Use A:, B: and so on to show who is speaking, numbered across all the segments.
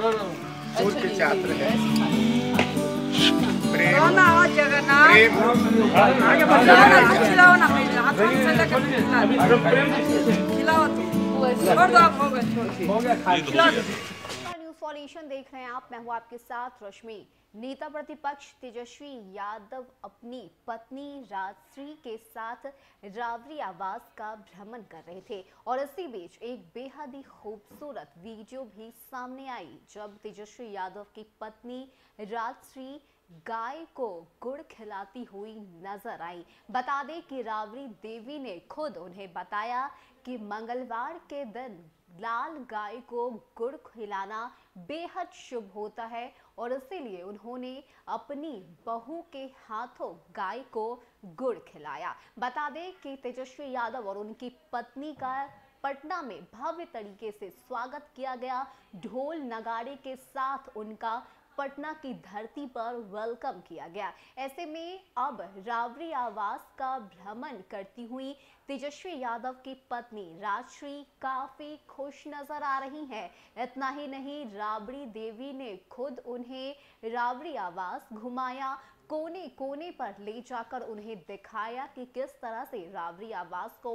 A: सूर्य छात्र है प्रेम।
B: जगन्नाथ।
A: प्रेम।
B: खिलाओ
C: न्यूज़ सॉल्यूशन देख रहे हैं आप मैं हूँ आपके साथ रश्मि। नेता प्रतिपक्ष तेजस्वी यादव अपनी पत्नी राजश्री के साथ रावरी आवास का भ्रमण कर रहे थे और इसी बीच एक बेहद ही खूबसूरत वीडियो भी सामने आई, जब तेजस्वी यादव की पत्नी राजश्री गाय को गुड़ खिलाती हुई नज़र आई। बता दें कि रावरी देवी ने खुद उन्हें बताया कि मंगलवार के दिन लाल गाय को गुड़ खिलाना बेहद शुभ होता है और इसीलिए उन्होंने अपनी बहू के हाथों गाय को गुड़ खिलाया। बता दें कि तेजस्वी यादव और उनकी पत्नी का पटना में भव्य तरीके से स्वागत किया गया। ढोल नगाड़े के साथ उनका पटना की धरती पर वेलकम किया गया। ऐसे में अब रावरी आवास का भ्रमण करती हुई तेजस्वी यादव की पत्नी राजश्री काफ़ी खुश नज़र आ रही हैं। इतना ही नहीं, राबड़ी देवी ने खुद उन्हें रावड़ी आवास घुमाया कोने कोने पर ले जाकर उन्हें दिखाया कि किस तरह से रावड़ी आवास को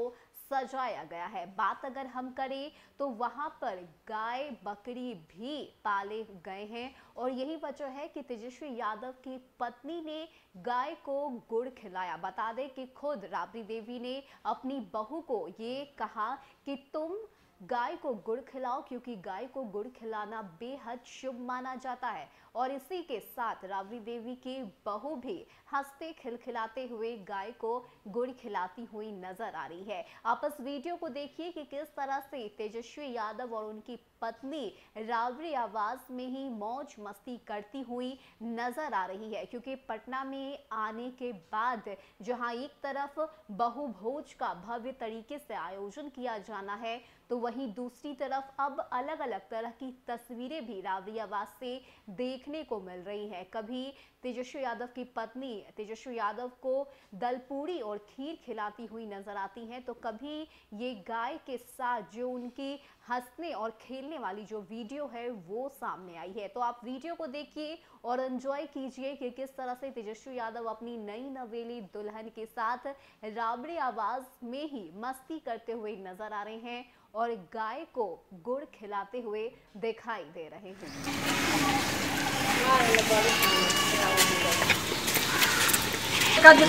C: सजाया गया है। बात अगर हम करें तो वहाँ पर गाय बकरी भी पाले गए हैं और यही वजह है कि तेजस्वी यादव की पत्नी ने गाय को गुड़ खिलाया। बता दें कि खुद राबड़ी देवी ने अपनी बहू को ये कहा कि तुम गाय को गुड़ खिलाओ, क्योंकि गाय को गुड़ खिलाना बेहद शुभ माना जाता है। और इसी के साथ राबड़ी देवी की बहू भी हँसते खिलखिलाते हुए गाय को गुड़ खिलाती हुई नज़र आ रही है। आप इस वीडियो को देखिए कि किस तरह से तेजस्वी यादव और उनकी पत्नी राबड़ी आवास में ही मौज मस्ती करती हुई नज़र आ रही है, क्योंकि पटना में आने के बाद जहाँ एक तरफ़ बहु भोज का भव्य तरीके से आयोजन किया जाना है तो वहीं दूसरी तरफ़ अब अलग अलग तरह की तस्वीरें भी आवास से देखने को मिल रही हैं। कभी तेजस्वी यादव की पत्नी तेजस्वी यादव को दलपूड़ी और खीर खिलाती हुई नज़र आती हैं तो कभी ये गाय के साथ जो उनकी हंसने और खेलने वाली जो वीडियो है वो सामने आई है। तो आप वीडियो को देखिए और एंजॉय कीजिए कि किस तरह से तेजस्वी यादव अपनी नई नवेली दुल्हन के साथ राबड़ी आवाज़ में ही मस्ती करते हुए नज़र आ रहे हैं। और गाय को गुड़ खिलाते हुए दिखाई दे रहे हैं।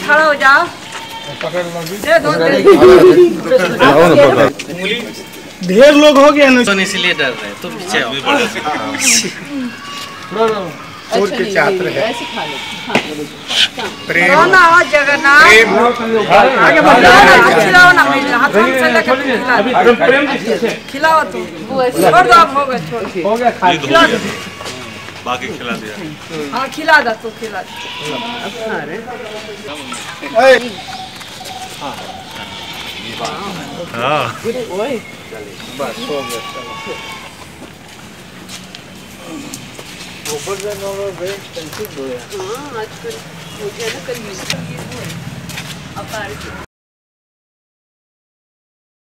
B: खड़ा हो जाओ। दे
D: ढेर लोग हो गया
E: तो इसलिए डर रहे हैं तुम पीछे आओ
A: सूर्य छात्र है। प्रेम
B: हो
A: प्रेम।
B: खिलाओ छोड़ दो आप हो गए छोड़ खिला दो
F: बाकी खिला दिया।
B: हाँ खिला दो तू खिला दो।
F: हाँ।
A: गोबर जैन और वेरी एक्सपेंसिव हुए
F: हैं हाँ आजकल मुझे ना, कल यूज़ का ये हुआ है अपार्ट